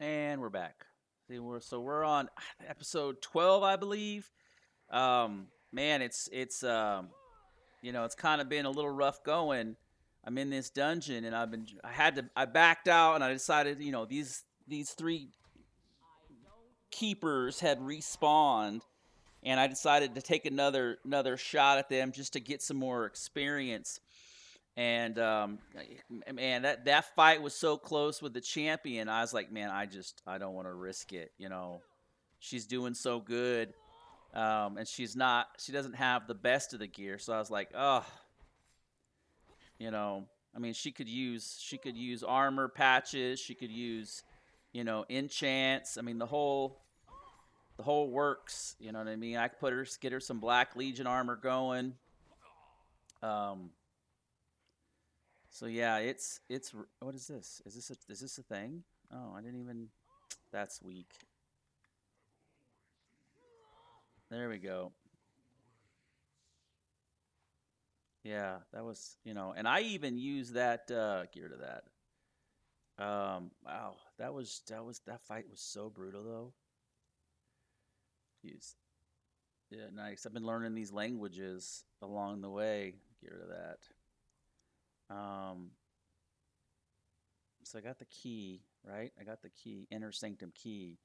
And we're back. So we're on episode 12, I believe. Um, man, it's it's um, you know, it's kind of been a little rough going. I'm in this dungeon, and I've been I had to I backed out, and I decided, you know, these these three keepers had respawned, and I decided to take another another shot at them just to get some more experience. And um, man, that that fight was so close with the champion. I was like, man, I just I don't want to risk it. You know, she's doing so good, um, and she's not. She doesn't have the best of the gear. So I was like, oh, you know, I mean, she could use she could use armor patches. She could use, you know, enchants. I mean, the whole the whole works. You know what I mean? I could put her get her some Black Legion armor going. Um, so yeah, it's it's what is this? Is this a, is this a thing? Oh, I didn't even. That's weak. There we go. Yeah, that was you know, and I even used that uh, gear to that. Um, wow, that was that was that fight was so brutal though. Use, yeah, nice. I've been learning these languages along the way. Get rid of that. Um, so I got the key, right? I got the key, inner sanctum key.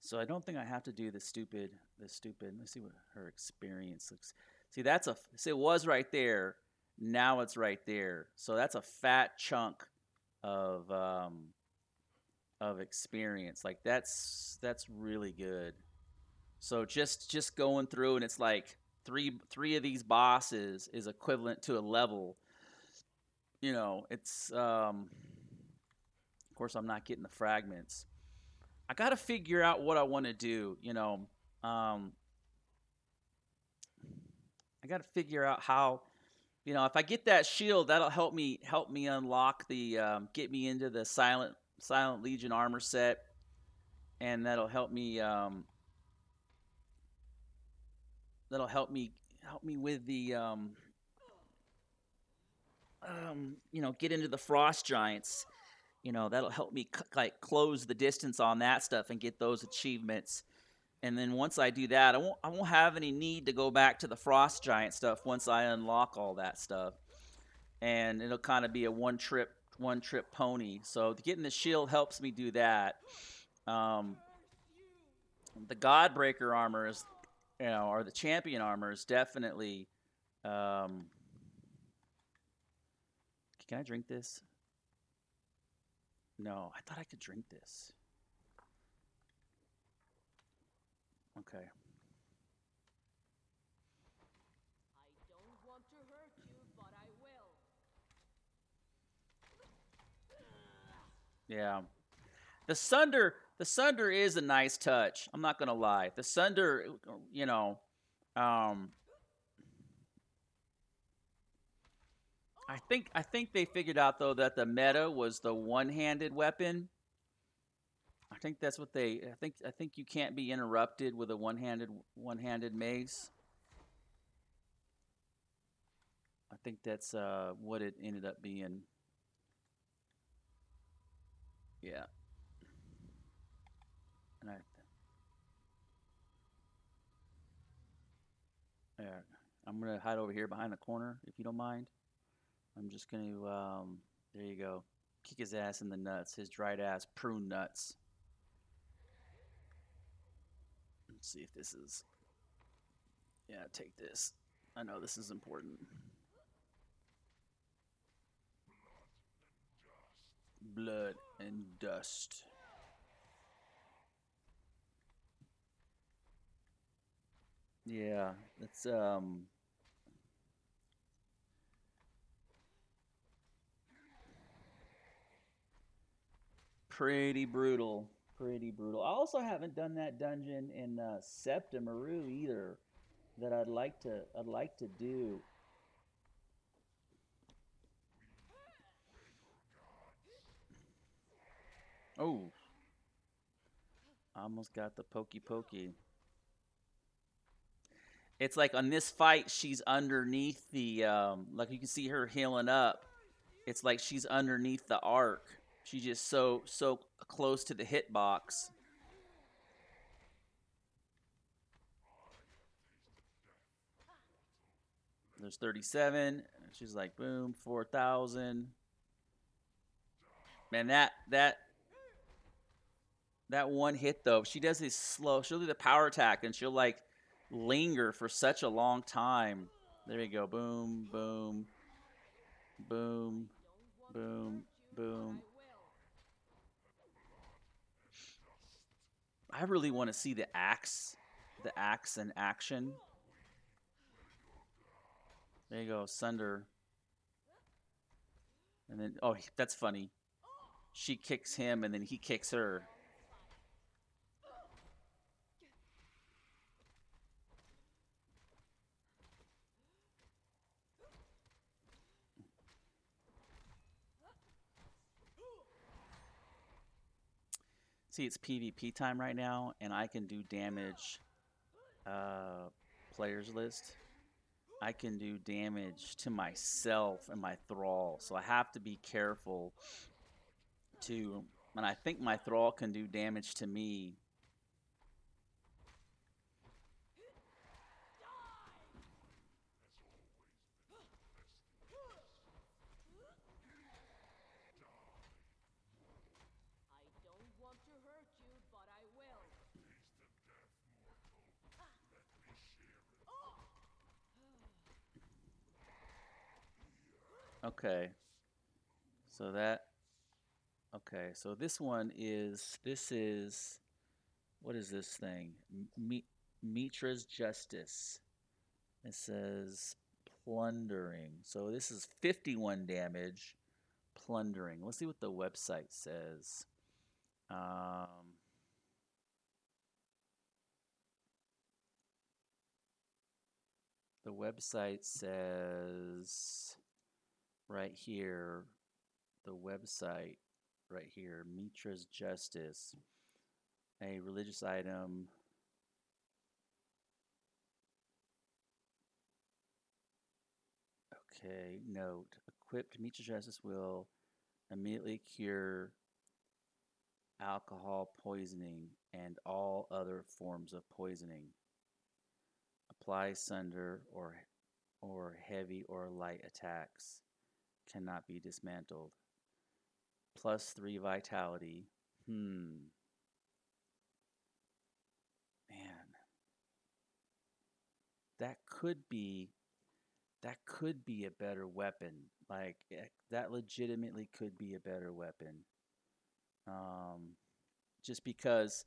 So I don't think I have to do the stupid, the stupid. Let's see what her experience looks. See, that's a. See, it was right there. Now it's right there. So that's a fat chunk of um, of experience. Like that's that's really good. So just just going through and it's like three three of these bosses is equivalent to a level you know, it's um, of course I'm not getting the fragments. I got to figure out what I want to do. You know, um, I got to figure out how. You know, if I get that shield, that'll help me help me unlock the um, get me into the silent silent legion armor set, and that'll help me um, that'll help me help me with the um, um, you know, get into the frost giants. You know, that'll help me c- like close the distance on that stuff and get those achievements. And then once I do that, I won't I won't have any need to go back to the frost giant stuff once I unlock all that stuff. And it'll kind of be a one trip one trip pony. So getting the shield helps me do that. Um, the Godbreaker armor is, you know, or the champion armor is definitely um, can I drink this? No, I thought I could drink this. Okay. Yeah. The Sunder the Sunder is a nice touch. I'm not gonna lie. The Sunder you know, um I think I think they figured out though that the meta was the one-handed weapon. I think that's what they. I think I think you can't be interrupted with a one-handed one-handed mace. I think that's uh, what it ended up being. Yeah. And I. I'm gonna hide over here behind the corner if you don't mind. I'm just going to, um, there you go. Kick his ass in the nuts, his dried ass prune nuts. Let's see if this is. Yeah, take this. I know this is important. Blood and dust. Yeah, it's um pretty brutal. Pretty brutal. I also haven't done that dungeon in uh, Sepermeru either. That I'd like to. I'd like to do. Oh. Almost got the pokey pokey. It's like on this fight, she's underneath the, um, like you can see her healing up. It's like she's underneath the arc She's just so so close to the hitbox. There's 37. She's like, boom, 4,000. Man, that that that one hit though, she does this slow. She'll do the power attack and she'll like linger for such a long time. There you go. Boom, boom, boom, boom, boom. I really want to see the axe, the axe in action. There you go, Sunder. And then, oh, that's funny. She kicks him, and then he kicks her. See, it's PvP time right now, and I can do damage uh, players list. I can do damage to myself and my thrall, so I have to be careful to. And I think my thrall can do damage to me Okay. So that okay, so this one is this is what is this thing? M- Mitra's Justice. It says plundering. So this is 51 damage plundering. Let's see what the website says. Um, the website says right here, the website right here, Mitra's Justice, a religious item. Okay, note, equipped Mitra's Justice will immediately cure alcohol poisoning and all other forms of poisoning. Apply sunder or or heavy or light attacks cannot be dismantled. Plus three vitality. Hmm. Man. That could be that could be a better weapon. Like eh, that legitimately could be a better weapon. Um just because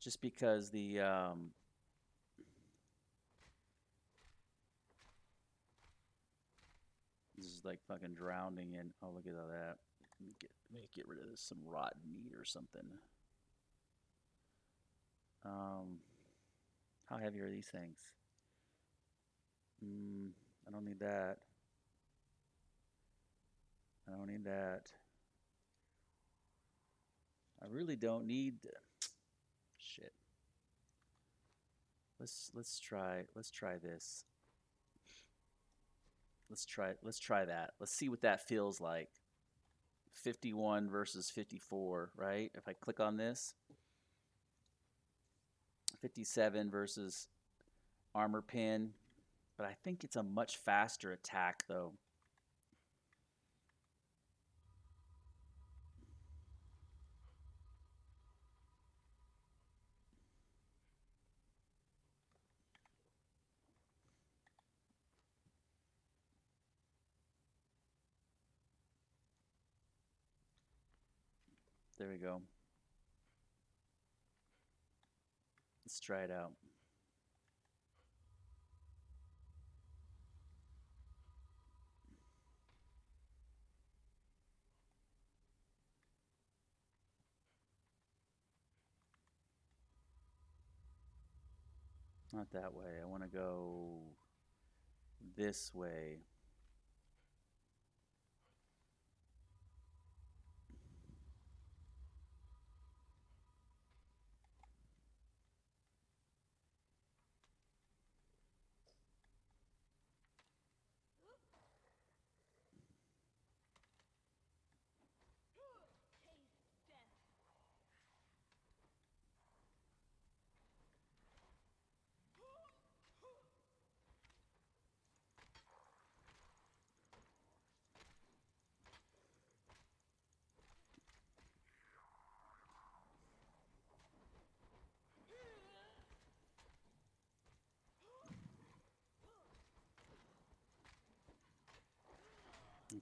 just because the um This is like fucking drowning in. Oh, look at all that. Let me get, let me get rid of this, some rotten meat or something. Um, how heavy are these things? Mm, I don't need that. I don't need that. I really don't need shit. Let's let's try let's try this. Let's try let's try that. Let's see what that feels like. 51 versus 54, right? If I click on this, 57 versus armor pin, but I think it's a much faster attack though. There we go. Let's try it out. Not that way. I want to go this way.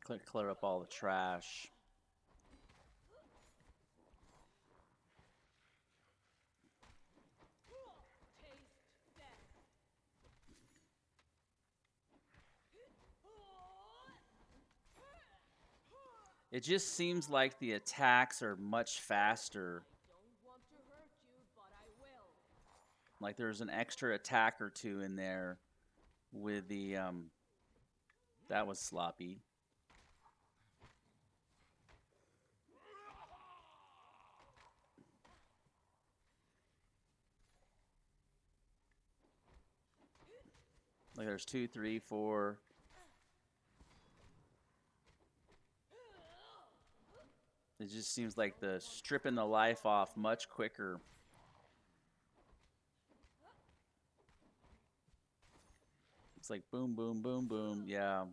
Clear, clear up all the trash. It just seems like the attacks are much faster. Like there's an extra attack or two in there with the um that was sloppy. Like there's two, three, four. It just seems like the stripping the life off much quicker. It's like boom, boom, boom, boom. Yeah.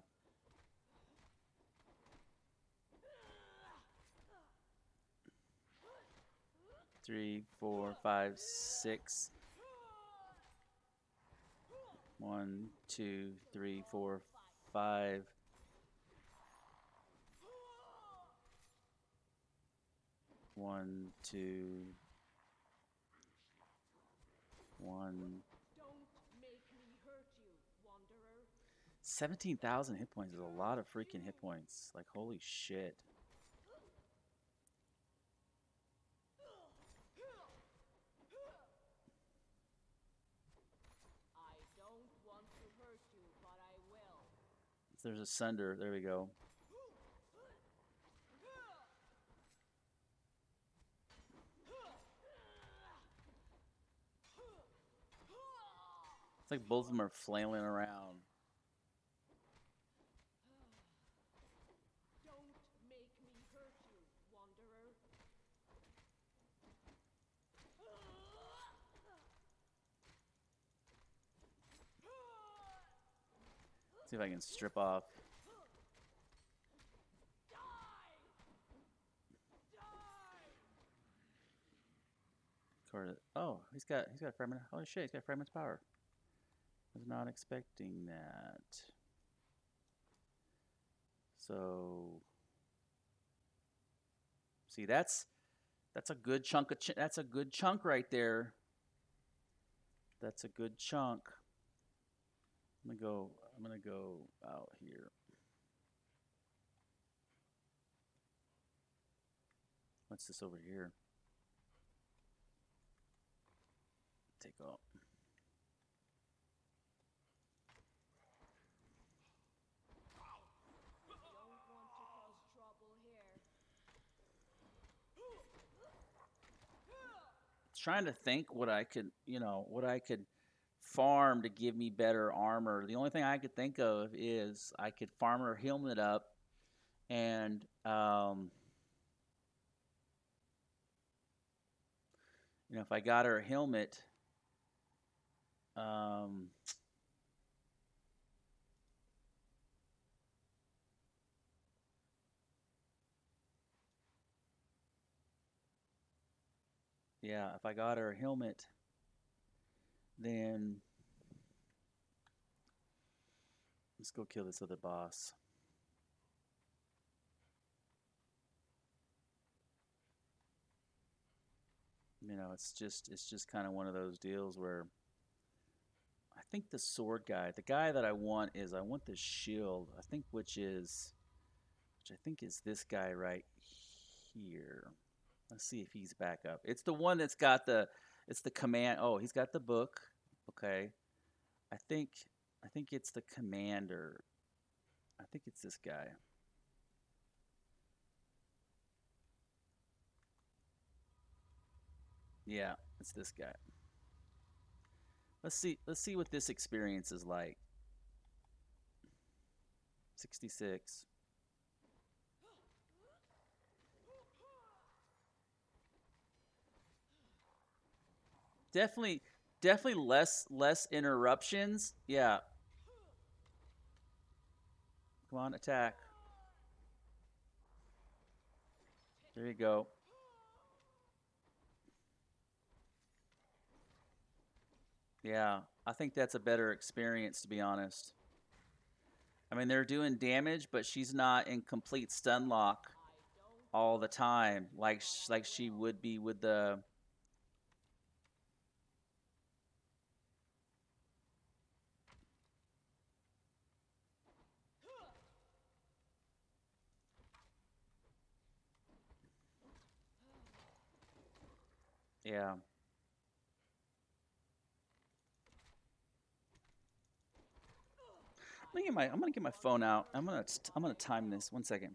Three, four, five, six. One, two, three, four, five. One, two. One. 17,000 hit points is a lot of freaking hit points. Like, holy shit. There's a sunder. There we go. It's like both of them are flailing around. See if I can strip off. Oh, he's got he's got fragment. Holy oh shit, he's got fragment's power. Was not expecting that. So, see, that's that's a good chunk of ch that's a good chunk right there. That's a good chunk. I'm gonna go. I'm gonna go out here. What's this over here? Take off. trying to think what I could, you know, what I could farm to give me better armor. The only thing I could think of is I could farm her helmet up and um, you know, if I got her helmet, um, yeah, if I got her helmet, then let's go kill this other boss. You know, it's just it's just kind of one of those deals where I think the sword guy, the guy that I want is I want the shield. I think which is which I think is this guy right here. Let's see if he's back up. It's the one that's got the it's the command. Oh, he's got the book. Okay. I think I think it's the commander. I think it's this guy. Yeah, it's this guy. Let's see let's see what this experience is like. 66. Definitely definitely less less interruptions. Yeah. Come on, attack. There you go. Yeah, I think that's a better experience to be honest. I mean, they're doing damage, but she's not in complete stun lock all the time, like like she would be with the. Yeah. I'm gonna get my I'm gonna get my phone out. I'm gonna I'm gonna time this. One second.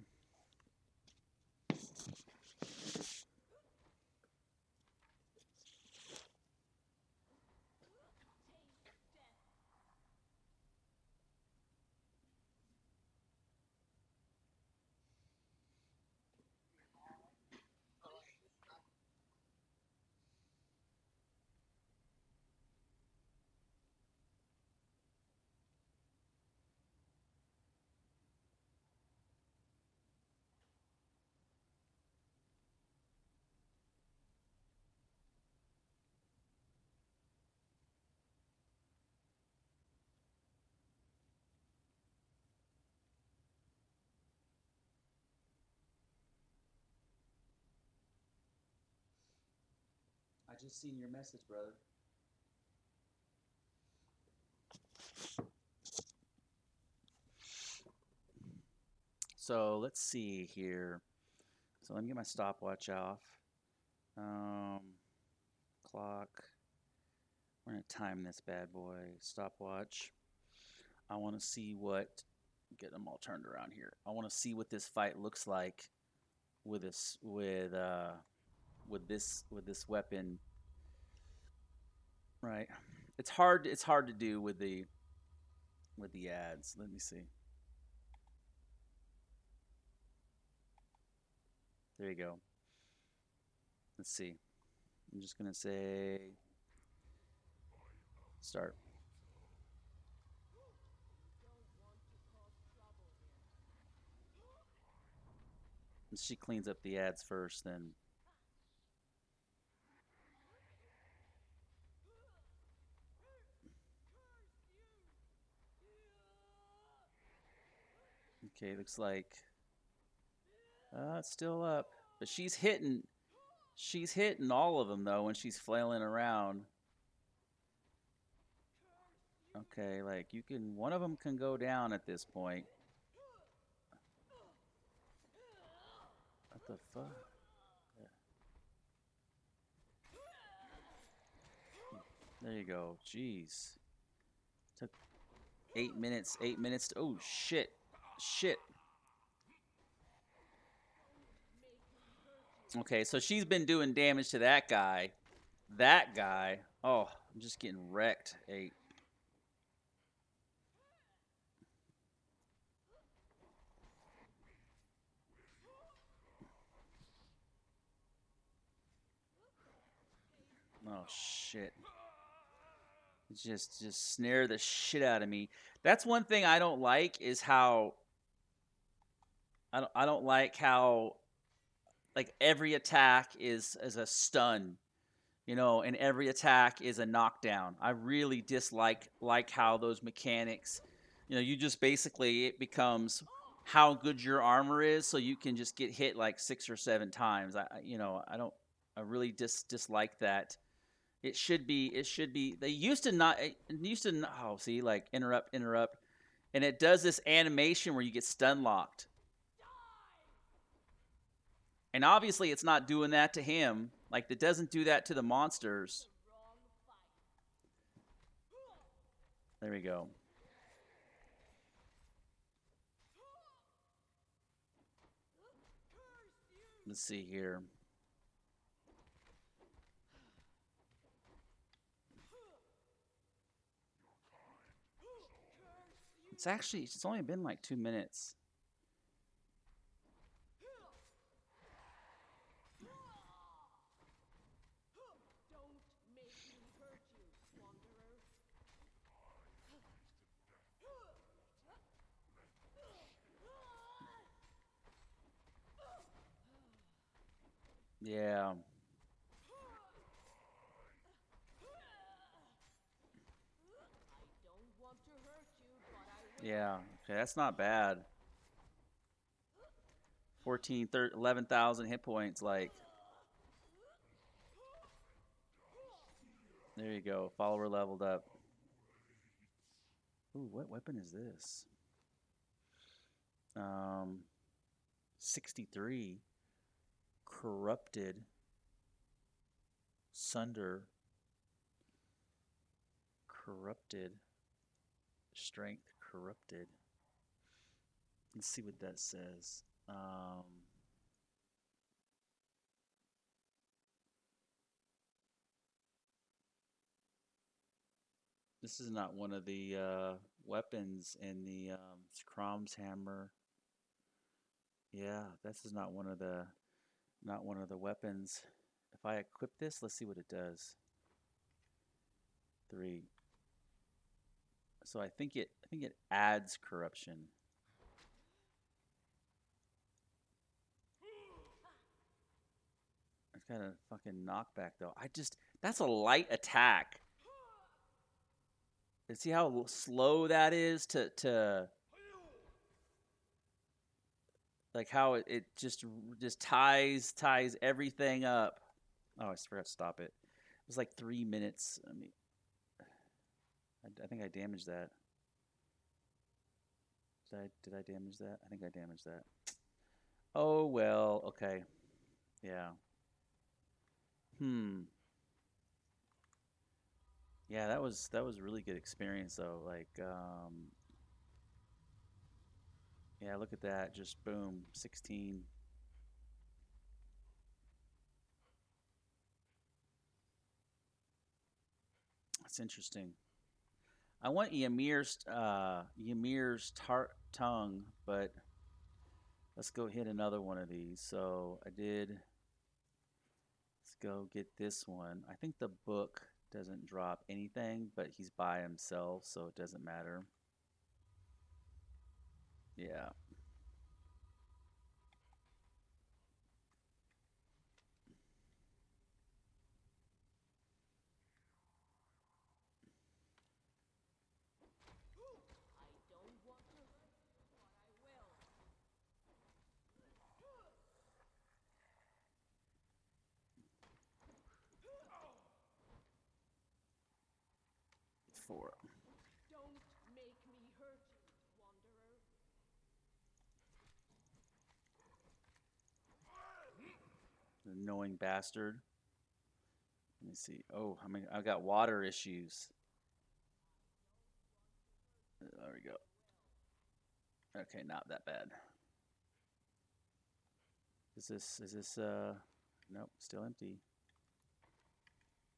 I just seen your message, brother. So let's see here. So let me get my stopwatch off. Um, clock. We're gonna time this bad boy. Stopwatch. I want to see what. Get them all turned around here. I want to see what this fight looks like with this with uh with this with this weapon. Right. It's hard. It's hard to do with the with the ads. Let me see. There you go. Let's see. I'm just gonna say start. And she cleans up the ads first, then Okay, looks like uh, it's still up, but she's hitting. She's hitting all of them though when she's flailing around. Okay, like you can. One of them can go down at this point. What the fuck? There you go. Jeez. Took eight minutes. Eight minutes. To, oh shit. Shit. Okay, so she's been doing damage to that guy. That guy. Oh, I'm just getting wrecked. Eight. Oh shit. Just just snare the shit out of me. That's one thing I don't like is how I don't I don't like how like every attack is is a stun. You know, and every attack is a knockdown. I really dislike like how those mechanics, you know, you just basically it becomes how good your armor is so you can just get hit like 6 or 7 times. I you know, I don't I really dis dislike that it should be. It should be. They used to not. Used to. Not, oh, see, like interrupt, interrupt, and it does this animation where you get stun locked. And obviously, it's not doing that to him. Like it doesn't do that to the monsters. There we go. Let's see here. It's actually it's only been like two minutes. Yeah. Yeah. Okay, that's not bad. 14, 11,000 hit points. Like, there you go. Follower leveled up. Ooh, what weapon is this? Um, 63. Corrupted. Sunder. Corrupted. Strength corrupted. Let's see what that says. Um, this is not one of the uh, weapons in the um, Scrom's hammer. Yeah, this is not one of the not one of the weapons. If I equip this, let's see what it does. Three. So I think it I think it adds corruption. It's got a fucking knockback though. I just that's a light attack. And see how slow that is to to like how it, it just just ties ties everything up. Oh, I forgot to stop it. It was like three minutes. I mean, I, I think I damaged that. Did I did I damage that? I think I damaged that. Oh well, okay. Yeah. Hmm. Yeah, that was that was a really good experience though. Like um Yeah, look at that. Just boom, 16. That's interesting. I want Ymir's uh, Ymir's tart tongue, but let's go hit another one of these. So I did. Let's go get this one. I think the book doesn't drop anything, but he's by himself, so it doesn't matter. Yeah. Four. Don't make me hurt you, Wanderer. Annoying bastard. Let me see. Oh, I mean, I've got water issues. There we go. Okay, not that bad. Is this, is this, uh, nope, still empty.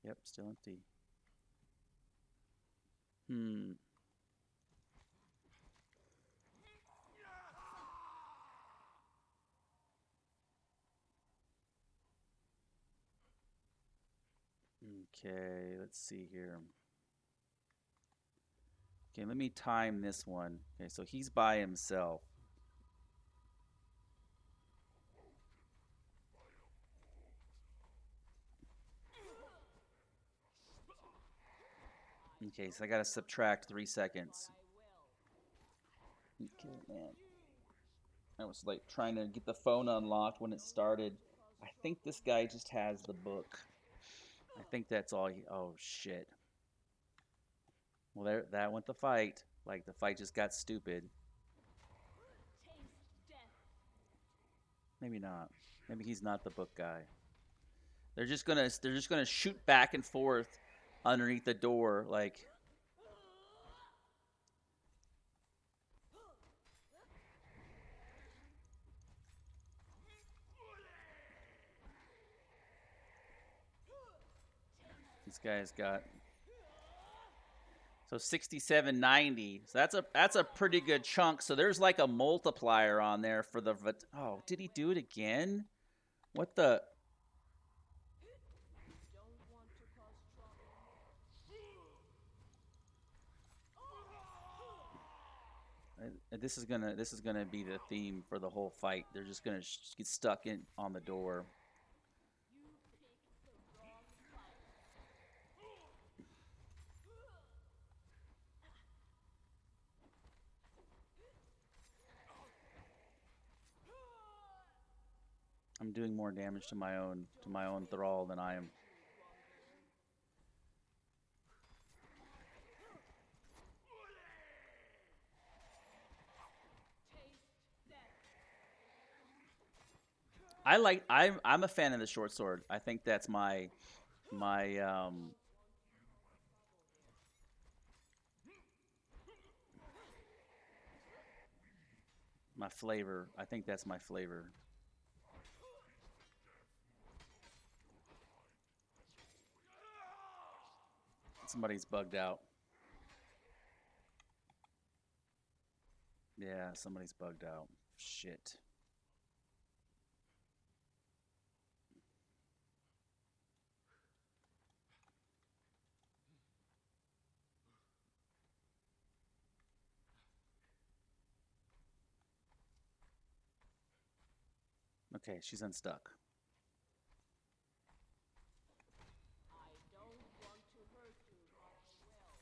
Yep, still empty. Hmm. Okay, let's see here. Okay, let me time this one. Okay, so he's by himself. Okay, so I gotta subtract three seconds. Okay, man. I was like trying to get the phone unlocked when it started. I think this guy just has the book. I think that's all he. Oh shit. Well, there, that went the fight. Like the fight just got stupid. Maybe not. Maybe he's not the book guy. They're just gonna. They're just gonna shoot back and forth underneath the door, like. This guy's got so 6790. So that's a that's a pretty good chunk. So there's like a multiplier on there for the Oh, did he do it again? What the. Uh, This is gonna this is gonna be the theme for the whole fight. They're just gonna get stuck in on the door. You picked the wrong fight. I'm doing more damage to my own to my own thrall than I am. I like I'm I'm a fan of the short sword. I think that's my my um my flavor. I think that's my flavor. Somebody's bugged out. Yeah, somebody's bugged out. Shit. Okay, she's unstuck. I don't want to hurt you, but I will.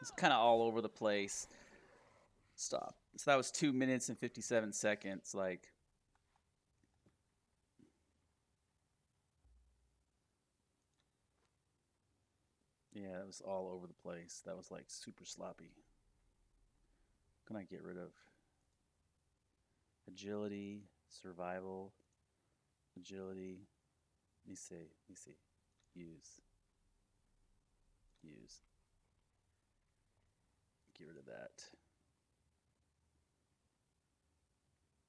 It's kind of all over the place. Stop. So that was two minutes and 57 seconds. Like, yeah, that was all over the place. That was like super sloppy. Can I get rid of agility, survival, agility? Let me see. Let me see. Use. Use. Get rid of that.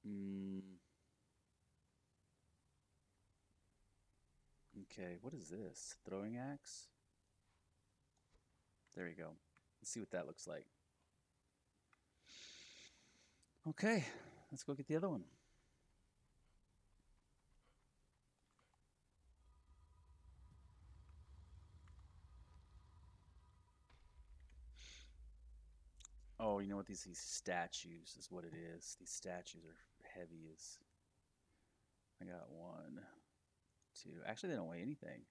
Mm. Okay, what is this? Throwing axe? There you go. Let's see what that looks like. Okay, let's go get the other one. Oh, you know what? These these statues is what it is. These statues are heavy as. I got one, two. Actually, they don't weigh anything.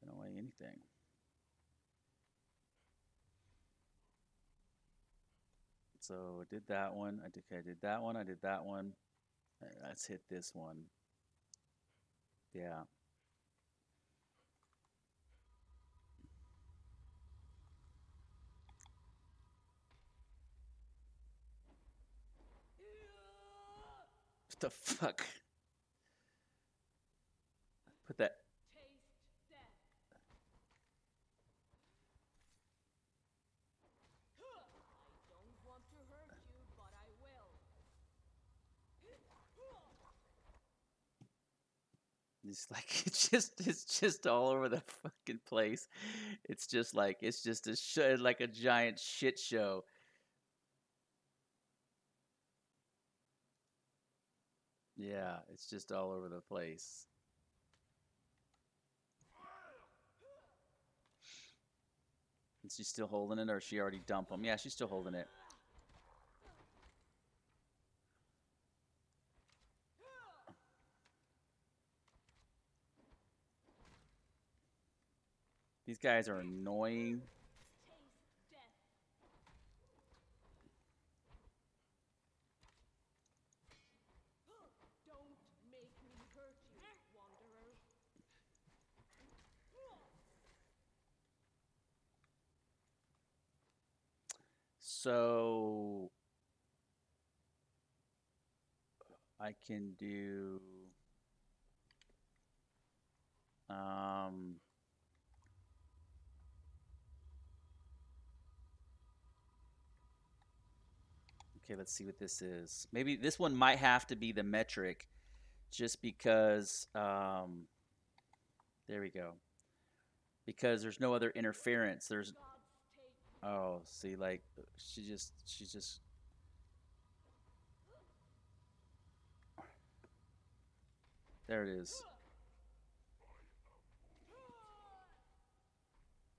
They don't weigh anything. So I did that one. I did. I did that one. I did that one. Let's hit this one. Yeah. What the fuck? Put that. It's like it's just it's just all over the fucking place. It's just like it's just a sh- like a giant shit show. Yeah, it's just all over the place. Is she still holding it, or she already dumped him? Yeah, she's still holding it. These guys are annoying. Taste death. Don't make me hurt you, wanderer. So I can do um Okay, let's see what this is. Maybe this one might have to be the metric just because um there we go. Because there's no other interference. There's Oh, see, like she just, she just. There it is.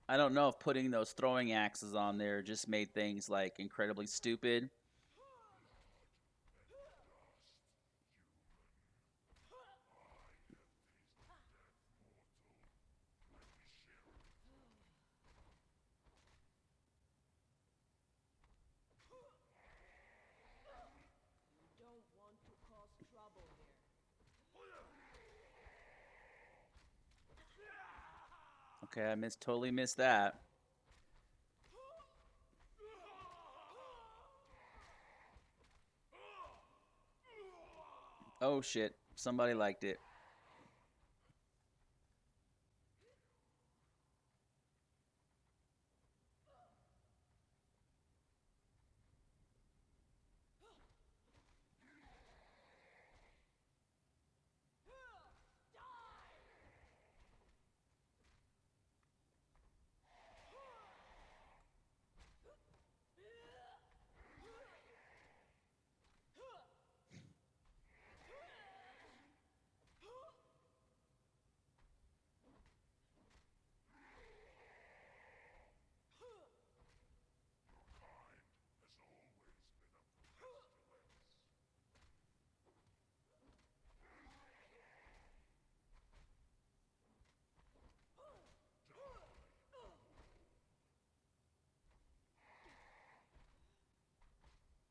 I don't know if putting those throwing axes on there just made things like incredibly stupid, Okay, I missed totally missed that. Oh shit. Somebody liked it.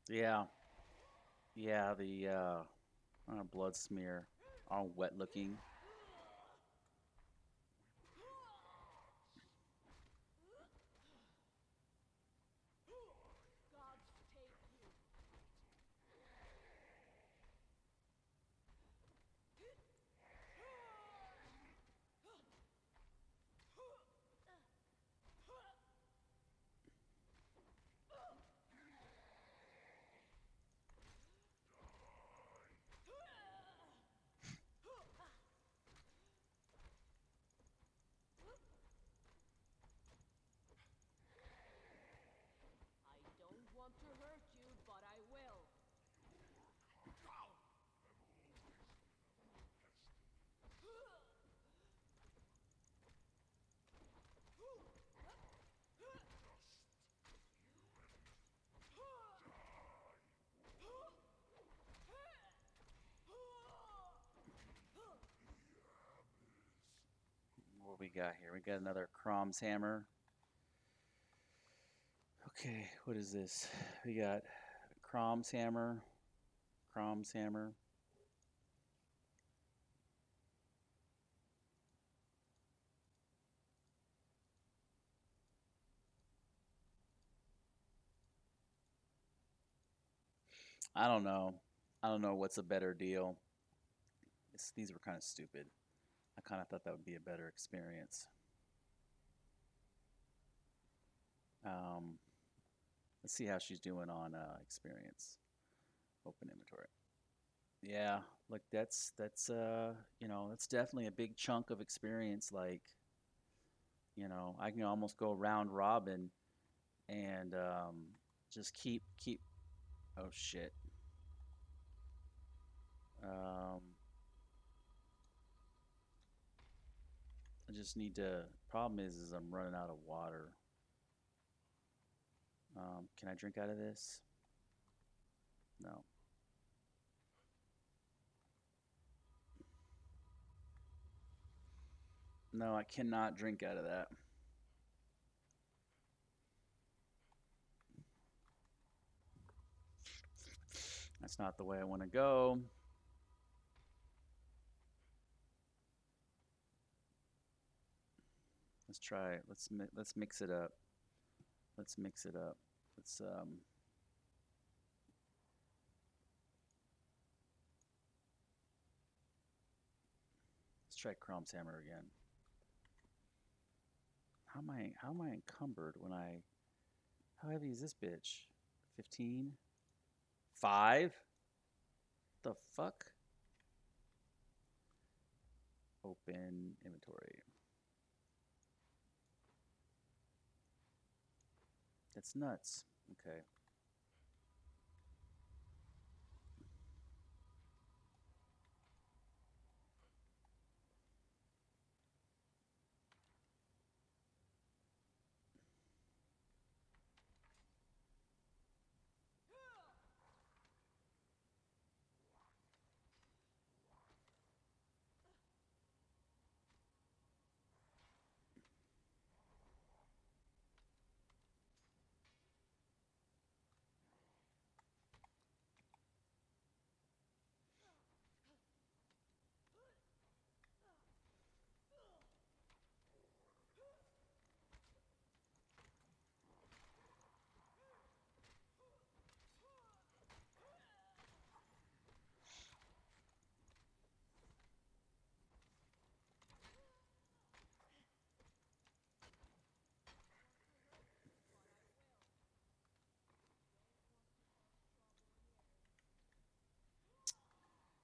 Yeah. Yeah, the uh, blood smear. All wet looking. Gods take you. I don't want to hurt you, but I will. What we got here? We got another Crom's hammer. Okay, what is this? We got Crom's hammer. Crom's hammer. I don't know. I don't know what's a better deal. It's, these were kind of stupid. Kind of thought that would be a better experience. Um, let's see how she's doing on uh, experience. Open inventory. Yeah, look, that's that's uh, you know, that's definitely a big chunk of experience. Like, you know, I can almost go round robin and um, just keep keep. Oh shit. Um, I just need to. Problem is, is I'm running out of water. Um, can I drink out of this? No. No, I cannot drink out of that. That's not the way I want to go. Let's try. it. Let's mi- let's mix it up. Let's mix it up. Let's um. Let's try Crom's hammer again. How am I? How am I encumbered when I? How heavy is this bitch? Fifteen. Five. The fuck. Open inventory. That's nuts. Okay.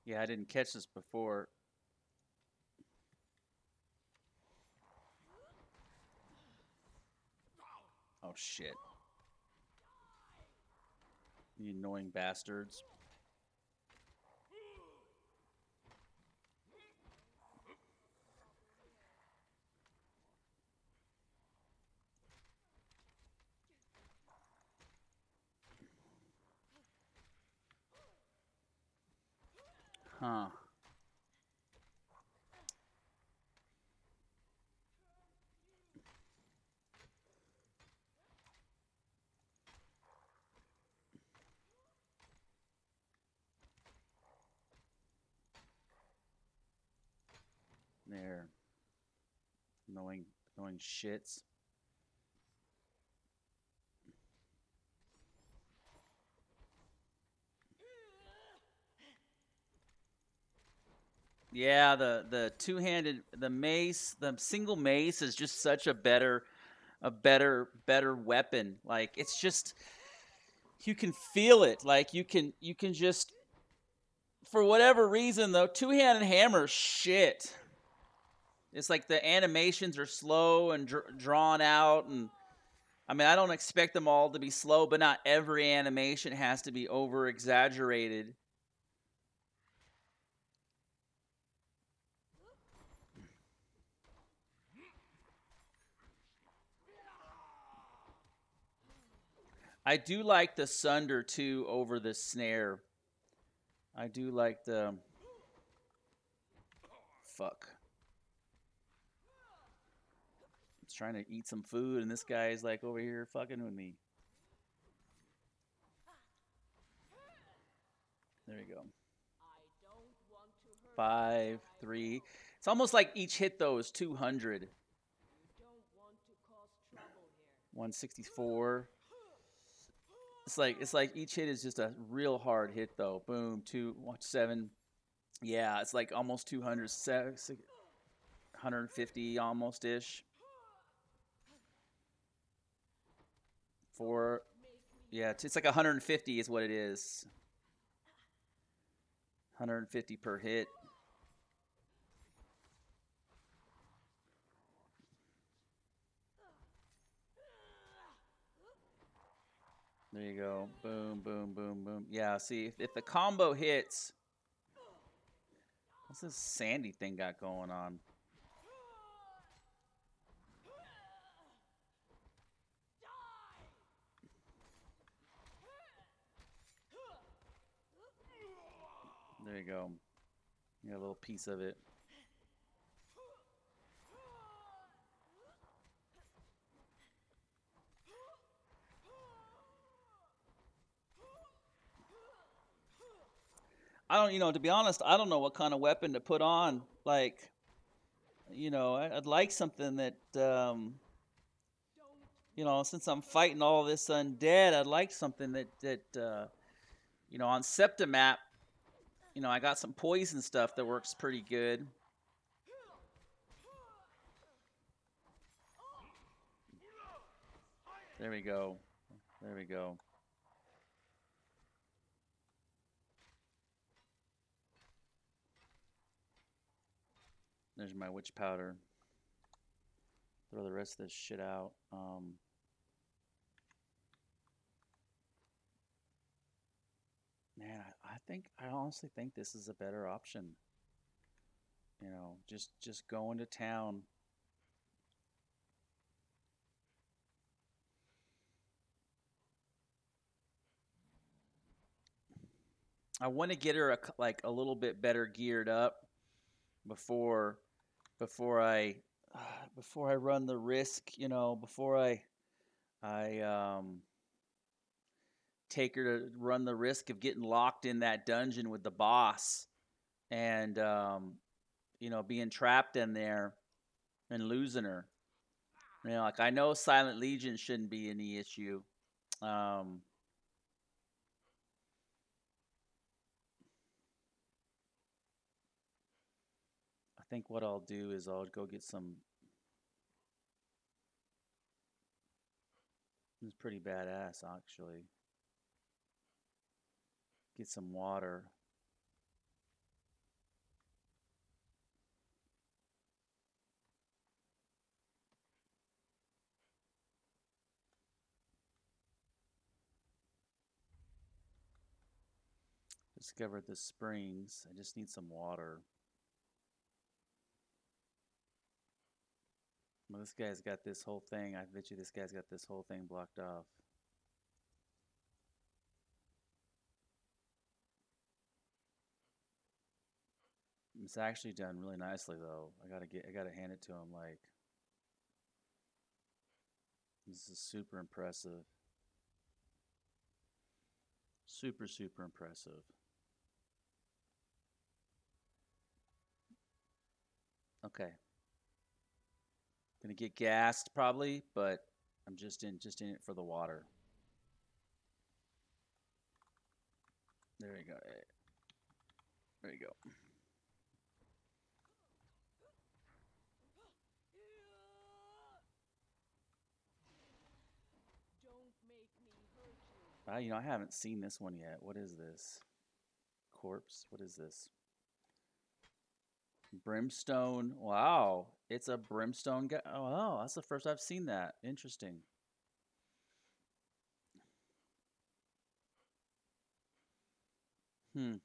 Yeah, I didn't catch this before. Oh shit. You annoying bastards. Huh. There. Annoying, annoying shits. Yeah, the the two-handed the mace, the single mace is just such a better a better better weapon. Like it's just you can feel it. Like you can you can just for whatever reason though, two-handed hammer shit. It's like the animations are slow and dr- drawn out and I mean, I don't expect them all to be slow, but not every animation has to be over exaggerated. I do like the sunder too over the snare. I do like the fuck. It's trying to eat some food and this guy is like over here fucking with me. There you go. Five, three. It's almost like each hit though is 200. you. Don't want to cause trouble here. 164. It's like it's like each hit is just a real hard hit though. Boom, two, one, seven. Yeah, it's like almost 200, se- se- 150 almost ish. Four. Yeah, it's like 150 is what it is. 150 per hit. There you go. Boom, boom, boom, boom. Yeah, see, if, if the combo hits. What's this sandy thing got going on? There you go. You got a little piece of it. I don't, you know, to be honest, I don't know what kind of weapon to put on. Like, you know, I'd like something that, um, you know, since I'm fighting all this undead, I'd like something that that, uh, you know, on Siptah map, you know, I got some poison stuff that works pretty good. There we go. There we go. There's my witch powder. Throw the rest of this shit out. Um, man, I, I think I honestly think this is a better option. You know, just just going to town. I want to get her a, like a little bit better geared up before before I before I run the risk, you know, before I I um take her to run the risk of getting locked in that dungeon with the boss and um you know being trapped in there and losing her. You know, like I know Silent Legion shouldn't be any issue. Um think what I'll do is I'll go get some. It's pretty badass, actually. Get some water. discovered the springs. I just need some water. Well, this guy's got this whole thing. I bet you this guy's got this whole thing blocked off. It's actually done really nicely though. I gotta get I gotta hand it to him like this is super impressive. Super, super impressive. Okay. Gonna get gassed probably, but I'm just in just in it for the water. There you go. There you go. Ah, you know, I haven't seen this one yet. What is this? Corpse? What is this? Brimstone. Wow. It's a brimstone guy. Oh. That's the first I've seen that. Interesting. Hmm.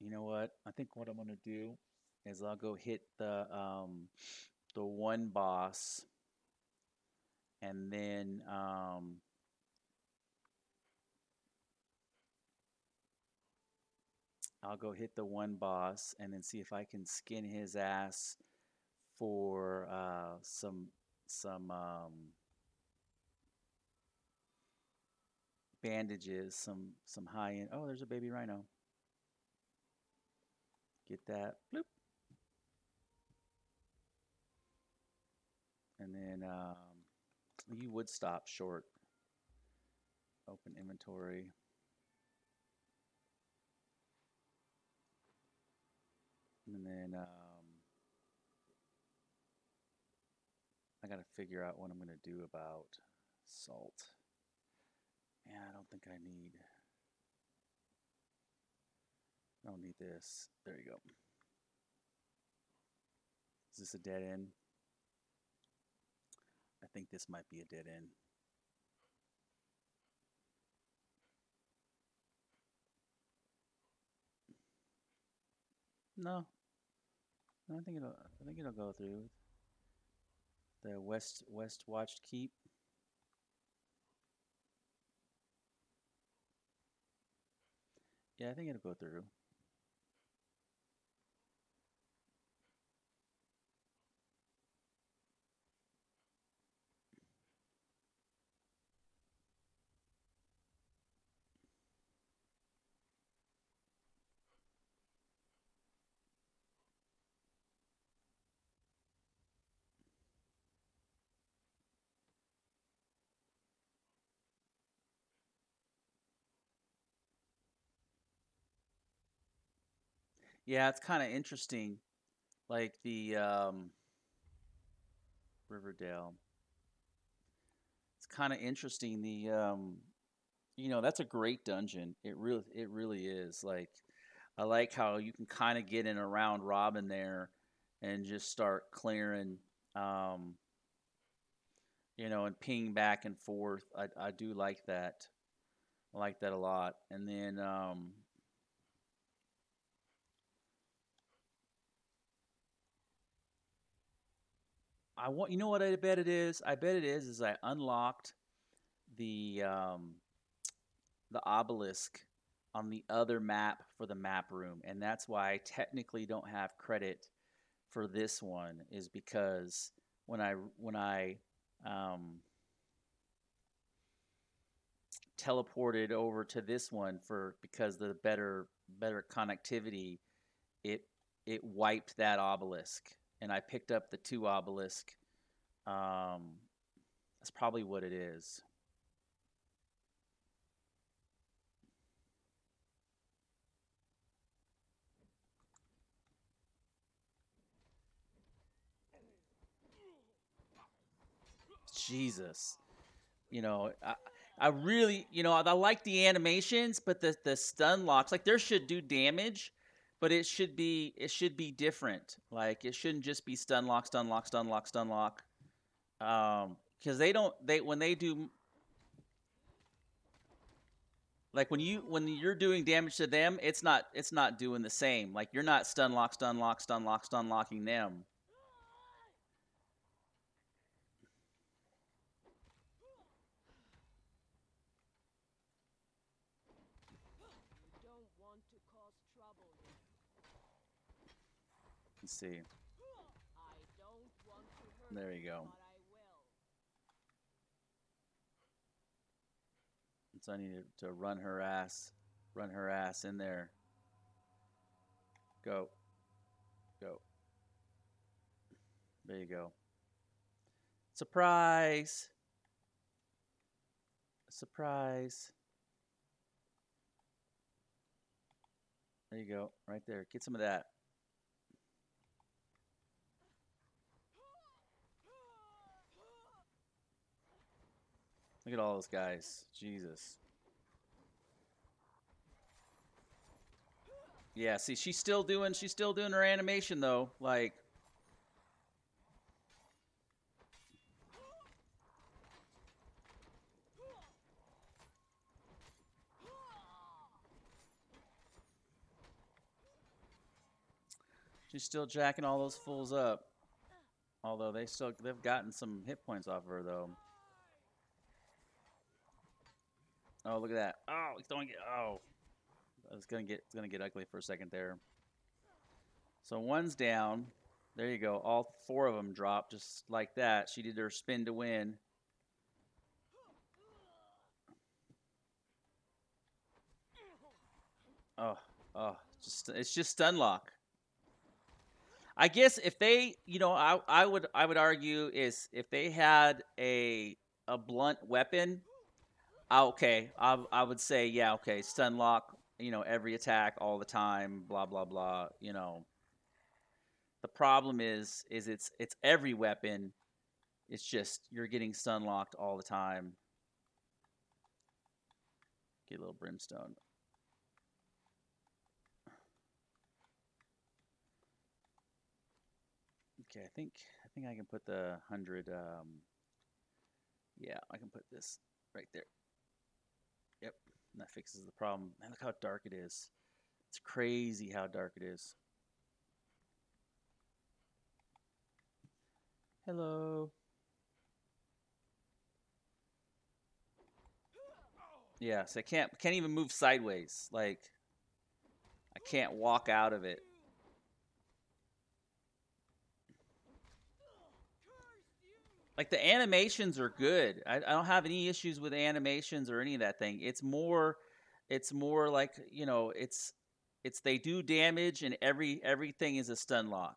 You know what? I think what I'm gonna do is I'll go hit the um the one boss and then um I'll go hit the one boss and then see if I can skin his ass for uh some some um bandages, some some high end. Oh, there's a baby rhino. Get that. Bloop. And then um, you would stop short. Open inventory. And then um, I got to figure out what I'm going to do about salt. Yeah, I don't think I need. I don't need this. There you go. Is this a dead end? I think this might be a dead end. No, I think it'll. I think it'll go through. The west west watched keep. Yeah, I think it'll go through. Yeah, it's kind of interesting. Like the um, Riverdale. It's kind of interesting. The um, you know, that's a great dungeon. It really, it really is. Like, I like how you can kind of get in around Robin there, and just start clearing. Um, you know, and ping back and forth. I I do like that. I like that a lot. And then um, I want you know what I bet it is. I bet it is is I unlocked the um, the obelisk on the other map for the map room, and that's why I technically don't have credit for this one. Is because when I when I um, teleported over to this one for because the better better connectivity, it it wiped that obelisk, and I picked up the two obelisk. Um, that's probably what it is. Jesus. You know, I, I really, you know, I like the animations, but the the stun locks, like there should do damage, but it should be it should be different. Like it shouldn't just be stun lock, stun lock, stun lock, stun lock. Um, because they don't they when they do Like when you when you're doing damage to them, it's not it's not doing the same. Like you're not stun lock, stun lock, stun lock, stun locking them. You don't want to cause trouble. See. There you go. So I need to run her ass, run her ass in there. Go. Go. There you go. Surprise! Surprise. There you go. Right there. Get some of that. Look at all those guys. Jesus. Yeah, see, she's still doing she's still doing her animation though. Like She's still jacking all those fools up. Although they still they've gotten some hit points off of her though. Oh, look at that. Oh, he's throwing it. Oh. It's gonna get it's gonna get ugly for a second there. So one's down. There you go. All four of them dropped just like that. She did her spin to win. Oh, oh, just it's just stun lock. I guess if they, you know, I I would I would argue is if they had a a blunt weapon, okay, I I would say yeah, okay, stun lock, you know, every attack all the time, blah blah blah, you know. The problem is is it's it's every weapon. It's just you're getting stun locked all the time. Get a little brimstone. Okay, I think I think I can put the hundred. Um, yeah, I can put this right there. And that fixes the problem. Man, look how dark it is. It's crazy how dark it is. Hello. Yeah, so I can't can't even move sideways. Like I can't walk out of it. Like the animations are good. I, I don't have any issues with animations or any of that thing. It's more, it's more like you know, it's it's they do damage and every everything is a stun lock.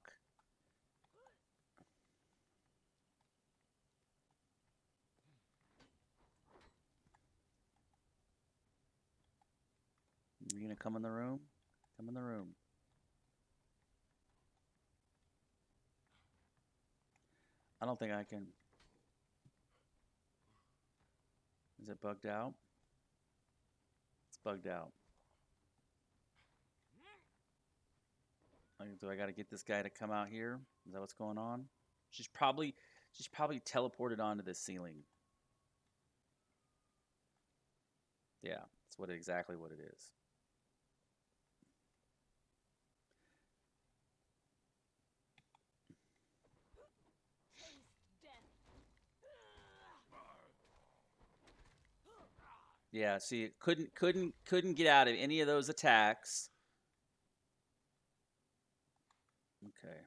You gonna come in the room? Come in the room. I don't think I can. Is it bugged out? It's bugged out. Do I got to get this guy to come out here? Is that what's going on? She's probably she's probably teleported onto the ceiling. Yeah, that's what exactly what it is. Yeah, see, couldn't couldn't couldn't get out of any of those attacks. Okay.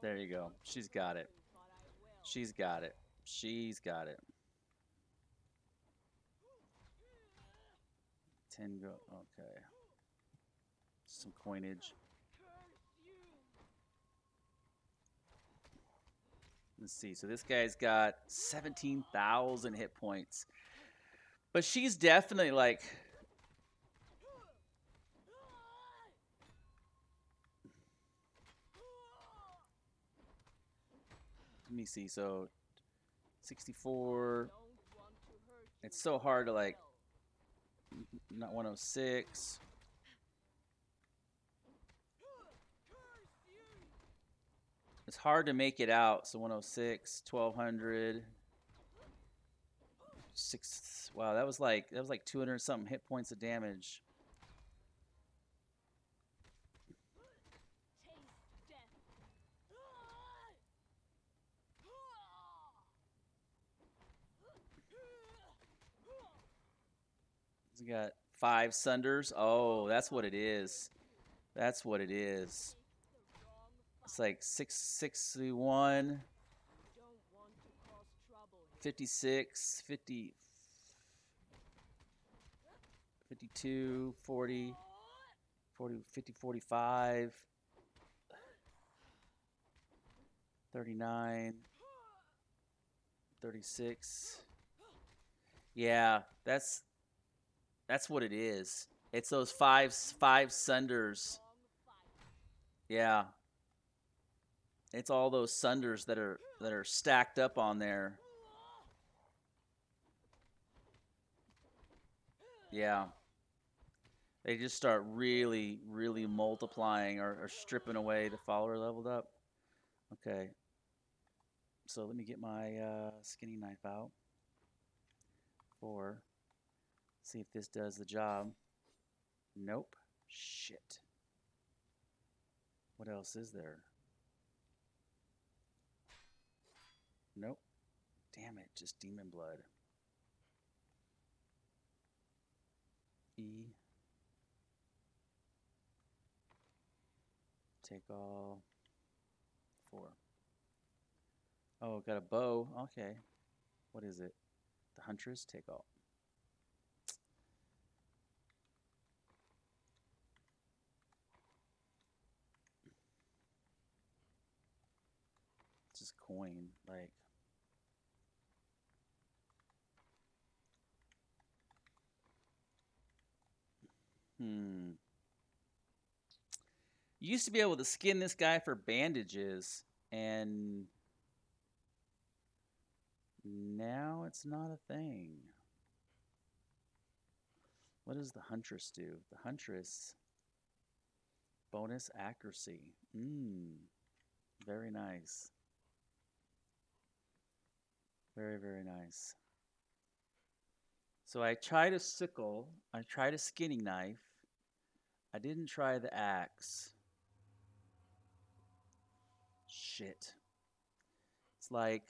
There you go. She's got it. you, but I will. She's got it. She's got it. Ten go. Okay. Some coinage. Let's see. So this guy's got 17,000 hit points. But she's definitely like. Let me see. So 64. Don't want to hurt you, It's so hard to like, not 106. It's hard to make it out. So 106, 1200. Six. Wow, that was like that was like 200 something hit points of damage. He's got five sunders. Oh, that's what it is. That's what it is. It's like six sixty one. don't want to cause trouble here. 56, 50, 52, 40, 40, 50, 45, 39, 36. Yeah, that's that's what it is. It's those five five sunders. Yeah. It's all those sunders that are that are stacked up on there. Yeah. They just start really, really multiplying or, or stripping away the follower leveled up. Okay. So let me get my uh, skinny knife out. Four. See if this does the job. Nope. Shit. What else is there? Nope. Damn it, just demon blood. E. Take all. Four. Oh, got a bow. Okay. What is it? The Huntress? Take all. It's just coin. Like. Hmm. You used to be able to skin this guy for bandages, and now it's not a thing. What does the Huntress do? The Huntress bonus accuracy. Mmm. Very nice. Very, very nice. So I tried a sickle. I tried a skinning knife. I didn't try the axe. Shit. It's like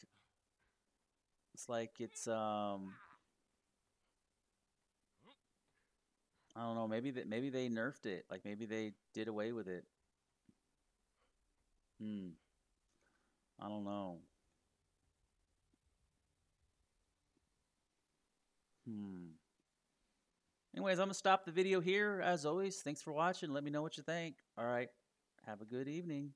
it's like it's um I don't know, maybe that maybe they nerfed it. Like maybe they did away with it. Hmm. I don't know. Hmm. Anyways, I'm going to stop the video here. As always, thanks for watching. Let me know what you think. All right. Have a good evening.